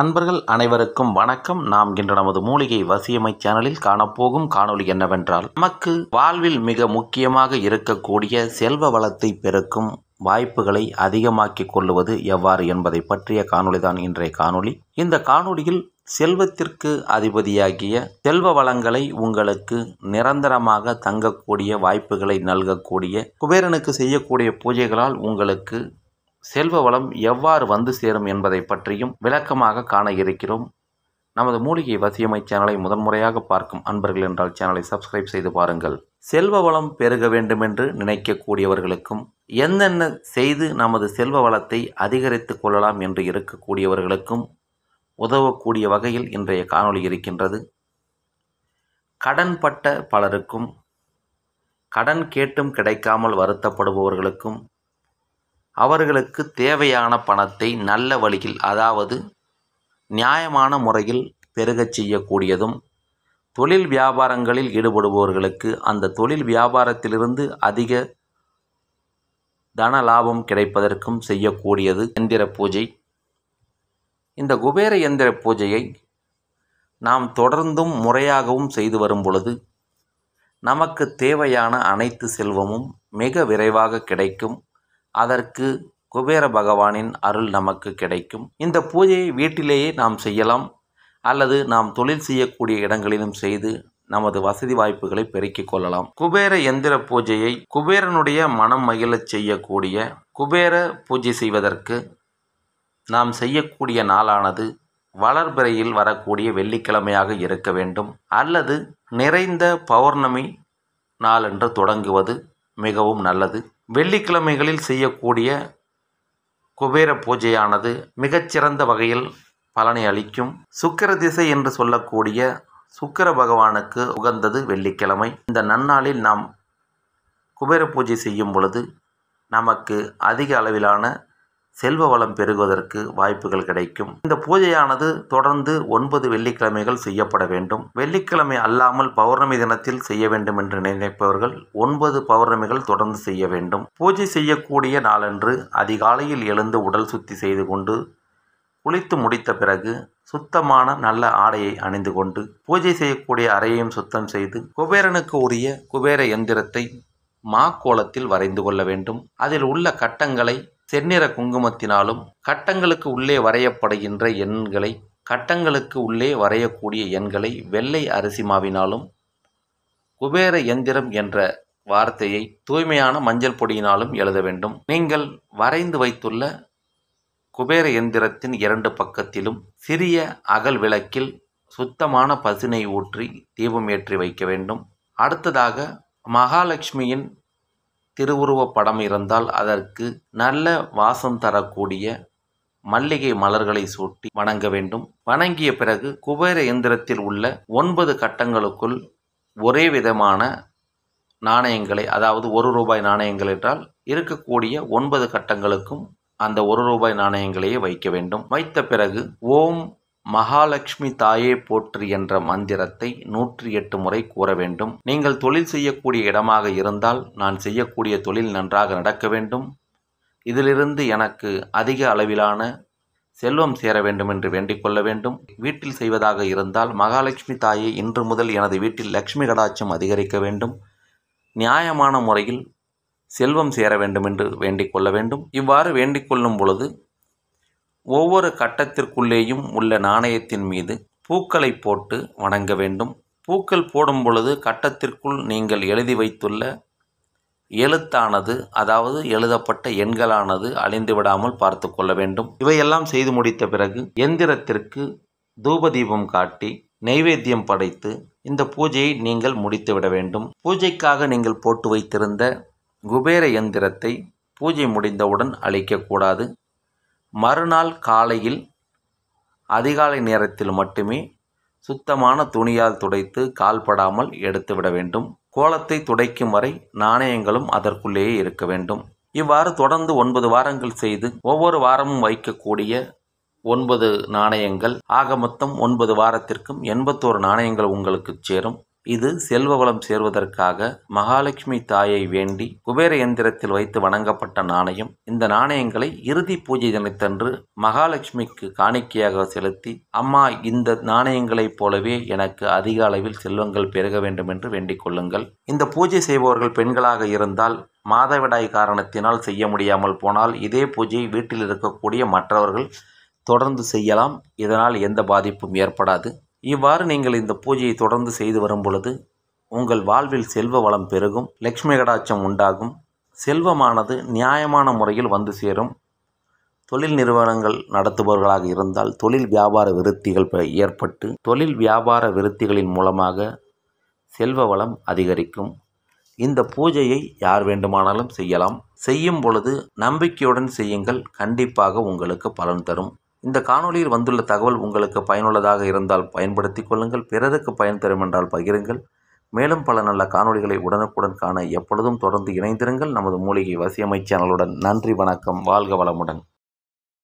அன்பர்கள் அனைவருக்கும் வணக்கம். நாம் இன்று நமது மூலிகை வசியமை சேனலில் காணப்போகும் காணொளி என்னவென்றால் நமக்கு வாழ்வில் மிக முக்கியமாக இருக்கக்கூடிய செல்வ வளத்தை பெருக்கும் வாய்ப்புகளை அதிகமாக்கிக் கொள்ளுவது எவ்வாறு என்பதை பற்றிய காணொளிதான் இன்றைய காணொளி. இந்த காணொளியில் செல்வத்திற்கு அதிபதியாகிய செல்வ வளங்களை உங்களுக்கு நிரந்தரமாக தங்கக்கூடிய வாய்ப்புகளை நல்கக்கூடிய குபேரனுக்கு செய்யக்கூடிய பூஜைகளால் உங்களுக்கு செல்வ வளம் எவ்வாறு வந்து சேரும் என்பதை பற்றியும் விளக்கமாக காண இருக்கிறோம். நமது மூலிகை வசியமை சேனலை முதன்முறையாக பார்க்கும் அன்பர்கள் என்றால் சேனலை சப்ஸ்கிரைப் செய்து பாருங்கள். செல்வ வளம் பெருக வேண்டுமென்று நினைக்கக்கூடியவர்களுக்கும் என்னென்ன செய்து நமது செல்வ வளத்தை அதிகரித்து கொள்ளலாம் என்று இருக்கக்கூடியவர்களுக்கும் உதவக்கூடிய வகையில் இன்றைய காணொளி இருக்கின்றது. கடன்பட்ட பலருக்கும் கடன் கேட்டும் கிடைக்காமல் வருத்தப்படுபவர்களுக்கும் அவர்களுக்கு தேவையான பணத்தை நல்ல வழியில் அதாவது நியாயமான முறையில் பெருகச் செய்யக்கூடியதும் தொழில் வியாபாரங்களில் ஈடுபடுபவர்களுக்கு அந்த தொழில் வியாபாரத்திலிருந்து அதிக தன லாபம் கிடைப்பதற்கும் செய்யக்கூடியது எந்திர பூஜை. இந்த குபேர எந்திர பூஜையை நாம் தொடர்ந்தும் முறையாகவும் செய்து வரும் பொழுது நமக்கு தேவையான அனைத்து செல்வமும் மிக விரைவாக கிடைக்கும். அதற்கு குபேர பகவானின் அருள் நமக்கு கிடைக்கும். இந்த பூஜையை வீட்டிலேயே நாம் செய்யலாம். அல்லது நாம் தொழில் செய்யக்கூடிய இடங்களிலும் செய்து நமது வசதி வாய்ப்புகளை பெருக்கிக் கொள்ளலாம். குபேர எந்திர பூஜையை குபேரனுடைய மனம் மகிழச் செய்யக்கூடிய குபேர பூஜை செய்வதற்கு நாம் செய்யக்கூடிய நாளானது வளர்பிறையில் வரக்கூடிய வெள்ளிக்கிழமையாக இருக்க வேண்டும். அல்லது நிறைந்த பௌர்ணமி நாளன்று தொடங்குவது மிகவும் நல்லது. வெள்ளிக்கிழமைகளில் செய்யக்கூடிய குபேர பூஜையானது மிகச்சிறந்த வகையில் பலனை அளிக்கும். சுக்கிர திசை என்று சொல்லக்கூடிய சுக்கிர பகவானுக்கு உகந்தது வெள்ளிக்கிழமை. இந்த நன்னாளில் நாம் குபேர பூஜை செய்யும் பொழுது நமக்கு அதிக அளவிலான செல்வ வளம் பெருகுவதற்கு வாய்ப்புகள் கிடைக்கும். இந்த பூஜையானது தொடர்ந்து ஒன்பது வெள்ளிக்கிழமைகள் செய்யப்பட வேண்டும். வெள்ளிக்கிழமை அல்லாமல் பௌர்ணமி தினத்தில் செய்ய வேண்டும் என்று நினைப்பவர்கள் ஒன்பது பௌர்ணமிகள் தொடர்ந்து செய்ய வேண்டும். பூஜை செய்யக்கூடிய நாளன்று அதிகாலையில் எழுந்து உடல் சுத்தி செய்து கொண்டு குளித்து முடித்த பிறகு சுத்தமான நல்ல ஆடையை அணிந்து கொண்டு பூஜை செய்யக்கூடிய அறையையும் சுத்தம் செய்து குபேரனுக்கு உரிய குபேர எந்திரத்தை மா கோலத்தில் வரைந்து கொள்ள வேண்டும். அதில் உள்ள கட்டங்களை செந்நிற குங்குமத்தினாலும் கட்டங்களுக்கு உள்ளே வரையப்படுகின்ற எண்களை கட்டங்களுக்கு உள்ளே வரையக்கூடிய எண்களை வெள்ளை அரிசி மாவினாலும் குபேர எந்திரம் என்ற வார்த்தையை தூய்மையான மஞ்சள் பொடியினாலும் எழுத வேண்டும். நீங்கள் வரைந்து வைத்துள்ள குபேர எந்திரத்தின் இரண்டு பக்கத்திலும் சிறிய அகல் விளக்கில் சுத்தமான பசுனை ஊற்றி தீபம் ஏற்றி வைக்க வேண்டும். அடுத்ததாக மகாலட்சுமியின் திருவுருவப் படம் இருந்தால் அதற்கு நல்ல வாசம் தரக்கூடிய மல்லிகை மலர்களை சூட்டி வணங்க வேண்டும். வணங்கிய பிறகு குபேர இயந்திரத்தில் உள்ள ஒன்பது கட்டங்களுக்குள் ஒரே விதமான நாணயங்களை அதாவது ஒரு ரூபாய் நாணயங்கள் என்றால் இருக்கக்கூடிய ஒன்பது கட்டங்களுக்கும் அந்த ஒரு ரூபாய் நாணயங்களையே வைக்க வேண்டும். வைத்த பிறகு ஓம் மகாலட்சுமி தாயே போற்றி என்ற மந்திரத்தை நூற்றி எட்டு முறை கூற வேண்டும். நீங்கள் தொழில் செய்யக்கூடிய இடமாக இருந்தால் நான் செய்யக்கூடிய தொழில் நன்றாக நடக்க வேண்டும். இதிலிருந்து எனக்கு அதிக அளவிலான செல்வம் சேர வேண்டும் என்று வேண்டிக் கொள்ள வேண்டும். வீட்டில் செய்வதாக இருந்தால் மகாலட்சுமி தாயை இன்று முதல் எனது வீட்டில் லக்ஷ்மி கடாட்சம் அதிகரிக்க வேண்டும். நியாயமான முறையில் செல்வம் சேர வேண்டும் என்று வேண்டிக் கொள்ள வேண்டும். இவ்வாறு வேண்டிக் கொள்ளும் பொழுது ஒவ்வொரு கட்டத்திற்குள்ளேயும் உள்ள நாணயத்தின் மீது பூக்களை போட்டு வணங்க வேண்டும். பூக்கள் போடும் பொழுது கட்டத்திற்குள் நீங்கள் எழுதி வைத்துள்ள எழுத்தானது அதாவது எழுதப்பட்ட எண்களானது அழிந்து விடாமல் பார்த்து கொள்ள வேண்டும். இவையெல்லாம் செய்து முடித்த பிறகு எந்திரத்திற்கு தூபதீபம் காட்டி நைவேத்தியம் படைத்து இந்த பூஜையை நீங்கள் முடித்துவிட வேண்டும். பூஜைக்காக நீங்கள் போட்டு வைத்திருந்த குபேர எந்திரத்தை பூஜை முடிந்தவுடன் அழிக்கக்கூடாது மறுநாள் காலையில் அதிகாலை நேரத்தில் மட்டுமே சுத்தமான துணியால் துடைத்து கால்படாமல் எடுத்துவிட வேண்டும். கோலத்தை துடைக்கும் வரை நாணயங்களும் அதற்குள்ளேயே இருக்க வேண்டும். இவ்வாறு தொடர்ந்து ஒன்பது வாரங்கள் செய்து ஒவ்வொரு வாரமும் வைக்கக்கூடிய ஒன்பது நாணயங்கள். ஆக மொத்தம் ஒன்பது வாரத்திற்கும் எண்பத்தோரு நாணயங்கள் உங்களுக்கு சேரும். இது செல்வ வளம் சேர்வதற்காக மகாலட்சுமி தாயை வேண்டி குபேர எந்திரத்தில் வைத்து வணங்கப்பட்ட நாணயம். இந்த நாணயங்களை இறுதி பூஜை தினத்தன்று மகாலட்சுமிக்கு காணிக்கையாக செலுத்தி அம்மா இந்த நாணயங்களைப் போலவே எனக்கு அதிக அளவில் செல்வங்கள் பெருக வேண்டும் என்று வேண்டிக் கொள்ளுங்கள். இந்த பூஜை செய்பவர்கள் பெண்களாக இருந்தால் மாதவிடாய் காரணத்தினால் செய்ய முடியாமல் போனால் இதே பூஜையை வீட்டில் இருக்கக்கூடிய மற்றவர்கள் தொடர்ந்து செய்யலாம். இதனால் எந்த பாதிப்பும் ஏற்படாது. இவ்வாறு நீங்கள் இந்த பூஜையை தொடர்ந்து செய்து வரும் பொழுது உங்கள் வாழ்வில் செல்வ வளம் பெருகும் லக்ஷ்மி கடாட்சம் உண்டாகும் செல்வமானது நியாயமான முறையில் வந்து சேரும். தொழில் நிறுவனங்கள் நடத்துபவர்களாக இருந்தால் தொழில் வியாபார விருத்திகள் ப- ஏற்பட்டு தொழில் வியாபார விருத்திகளின் மூலமாக செல்வ வளம் அதிகரிக்கும். இந்த பூஜையை யார் வேண்டுமானாலும் செய்யலாம். செய்யும் பொழுது நம்பிக்கையுடன் செய்யுங்கள். கண்டிப்பாக உங்களுக்கு பலன் தரும். இந்த காணொளியில் வந்துள்ள தகவல் உங்களுக்கு பயனுள்ளதாக இருந்தால் பயன்படுத்தி கொள்ளுங்கள். பிறருக்கு பயன் தரும் என்றால் பகிருங்கள். மேலும் பல நல்ல காணொளிகளை உடனுக்குடன் காண எப்பொழுதும் தொடர்ந்து இணைந்திருங்கள். நமது மூலிகை வசியமை சேனலுடன் நன்றி வணக்கம். வாழ்க வளமுடன்.